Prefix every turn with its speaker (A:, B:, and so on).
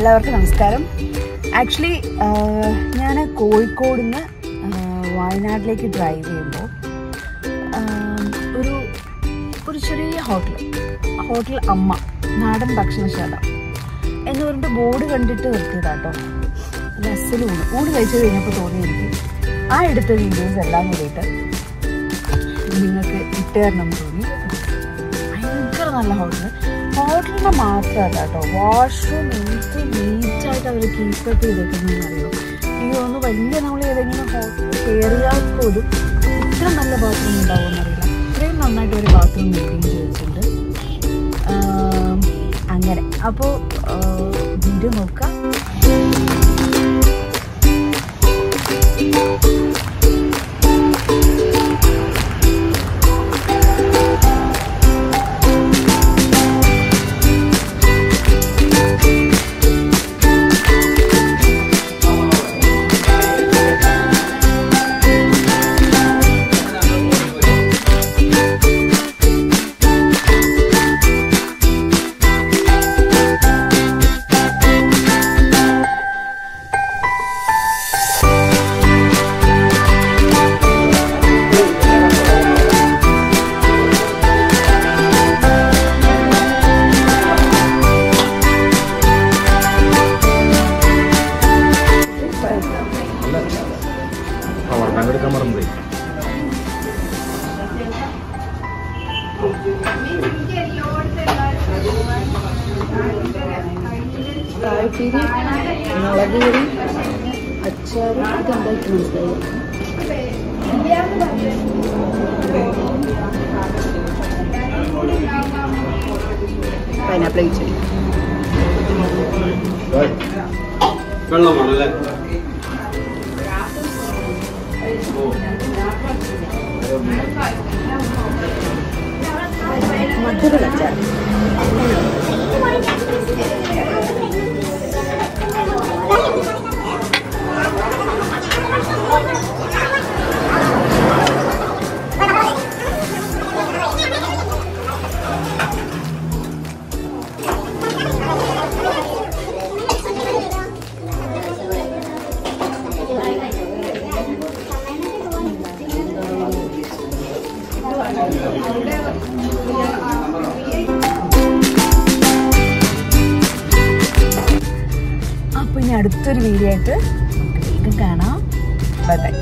A: എല്ലാവർക്കും നമസ്കാരം. ആക്ച്വലി ഞാൻ കോഴിക്കോട് നിന്ന് വയനാട്ടിലേക്ക് ഡ്രൈവ് ചെയ്യുമ്പോൾ ഒരു ഒരു ചെറിയ ഹോട്ടൽ ഹോട്ടൽ അമ്മ നാടൻ ഭക്ഷണശാല എന്ന് പറഞ്ഞിട്ട് ബോർഡ് കണ്ടിട്ട് നിർത്തിയതാട്ടോ. രസൽ ഊണ് ഊണ് കഴിച്ചു കഴിഞ്ഞപ്പോൾ തോന്നിയിരിക്കും ആ എടുത്ത വീഡിയോസ് എല്ലാം കൂടിയിട്ട് നിങ്ങൾക്ക് ഇട്ട് തരണം തോന്നി. ഭയങ്കര നല്ല ഹോട്ടൽ ഹോട്ടലിന് മാത്രമല്ല കേട്ടോ. വാഷ്റൂം എന്ത് നീറ്റായിട്ട് അവർ കീപ്പപ്പ് ചെയ്തേക്കുന്നതെന്ന് അറിയോ? എനിക്ക് തോന്നുന്നു വലിയ നമ്മൾ ഏതെങ്കിലും ഹോട്ടലിൽ കയറിയാൽ പോലും ഇത്ര നല്ല ബാത്റൂം ഉണ്ടാവുമെന്ന് അറിയില്ല. ഇത്രയും നന്നായിട്ട് ഒരു ബാത്റൂം മെയിന്റെയിൻ ചെയ്തിട്ടുണ്ട്. അങ്ങനെ. അപ്പോൾ വീഡിയോ നോക്കാം. കായപ്പീരി മുളക് കറി അച്ചാറ് ഇതുണ്ടാക്കി മനസ്സിലായി പൈനാപ്പിൾ കഴിച്ചു
B: വെള്ളമാണല്ലേ?
A: മധുര അപ്പൊ ഇനി അടുത്തൊരു വീഡിയോ ആയിട്ട് കാണാം. Bye bye